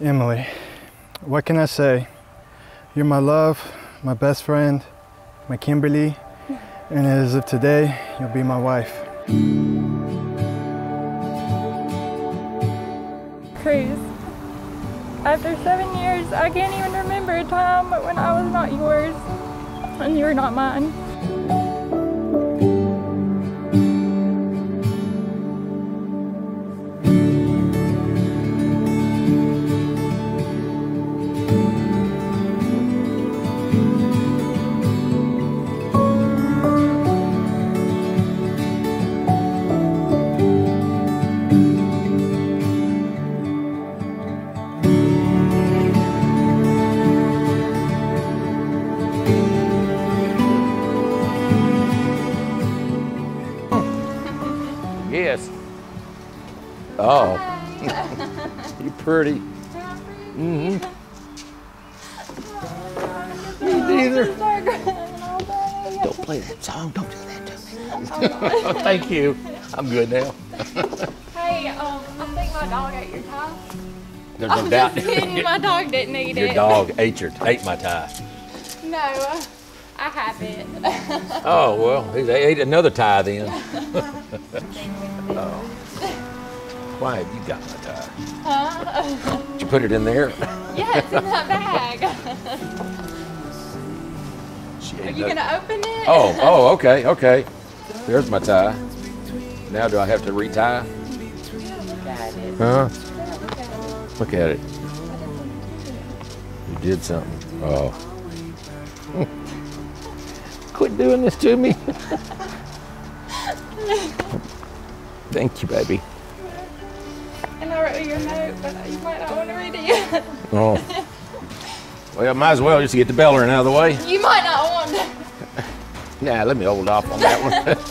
Emily, what can I say? You're my love, my best friend, my Kimberly, and as of today, you'll be my wife. Cruz, After seven years, I can't even remember a time when I was not yours and you were not mine. Yes. Oh. you pretty. Mm-hmm. Me neither. Don't play that song. Don't do that to me. Thank you. I'm good now. Hey, um, I think my dog ate your tie. There's no I'm doubt. just kidding. My dog didn't eat Your it. dog ate your ate my tie. No, uh, I have it. Oh well, he ate another tie then. oh. Why have you got my tie? Huh? Did you put it in there? yeah, it's in that bag. She Are you gonna open it? Oh, oh, okay, okay. There's my tie. Now do I have to retie? Huh? Look at it. You did something. Oh. Quit doing this to me. Thank you, baby. And I wrote you a note, but you might not want to read it yet. Oh. Well, I might as well just get the bellering out of the way. You might not want to. Nah, let me hold off on that one.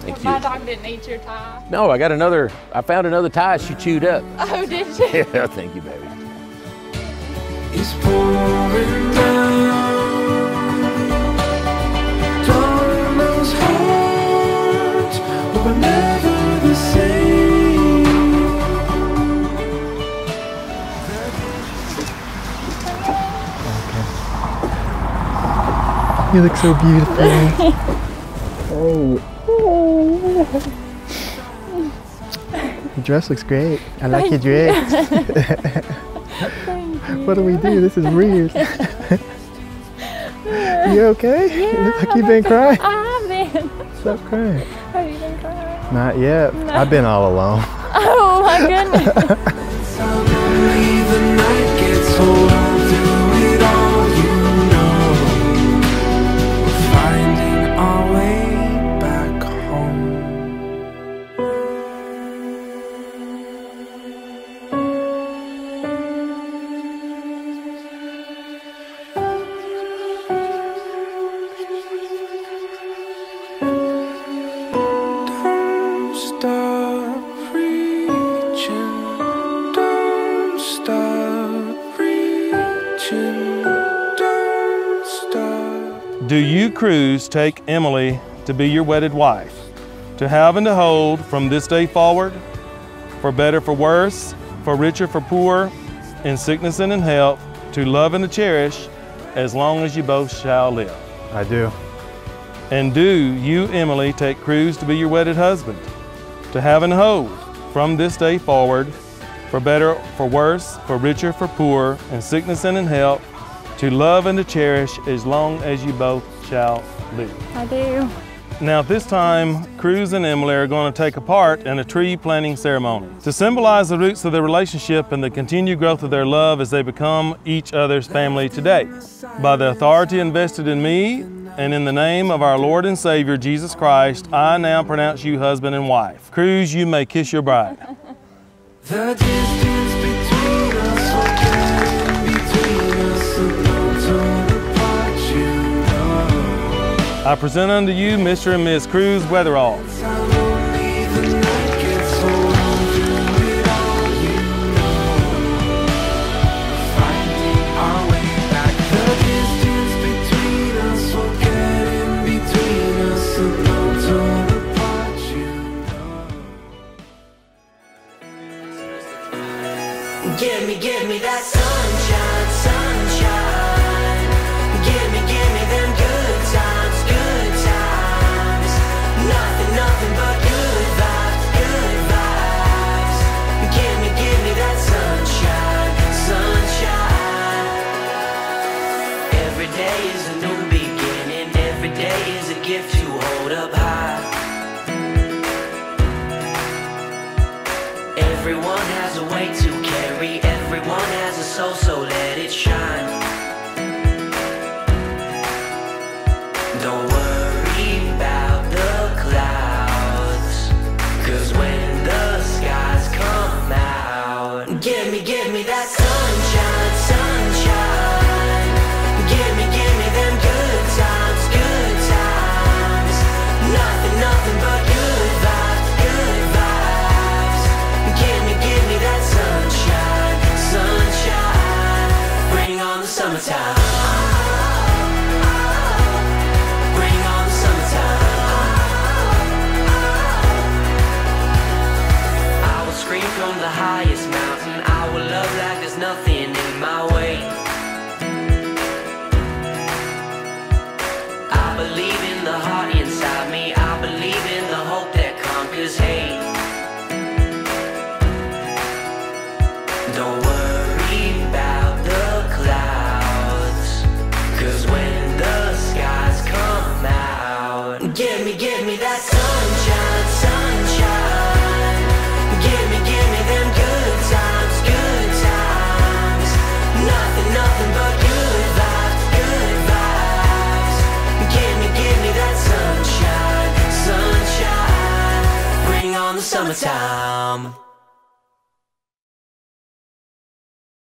Thank My you. dog didn't eat your tie. No, I got another. I found another tie she chewed up. Oh, did you? Yeah, thank you, baby. You look so beautiful. oh. Your dress looks great. I like your dress. what do we do? This is weird. you okay? you look like you've been crying. I have been. Stop crying. Not yet. I've been all alone. Oh my goodness. Do you, Cruz, take Emily to be your wedded wife, to have and to hold from this day forward, for better, for worse, for richer, for poor, in sickness and in health, to love and to cherish, as long as you both shall live? I do. And do you, Emily, take Cruz to be your wedded husband, to have and to hold from this day forward, for better, for worse, for richer, for poor, in sickness and in health, to love and to cherish as long as you both shall live? I do. Now, at this time, Cruz and Emily are going to take a part in a tree planting ceremony to symbolize the roots of their relationship and the continued growth of their love as they become each other's family today. By the authority invested in me and in the name of our Lord and Savior Jesus Christ, I now pronounce you husband and wife. Cruz, you may kiss your bride. The distance between us will get between us, so don't apart, you know. I present unto you Mr. and Miss Cruz Weatherall. has a weight to carry. Everyone has a soul, so let it shine. summertime.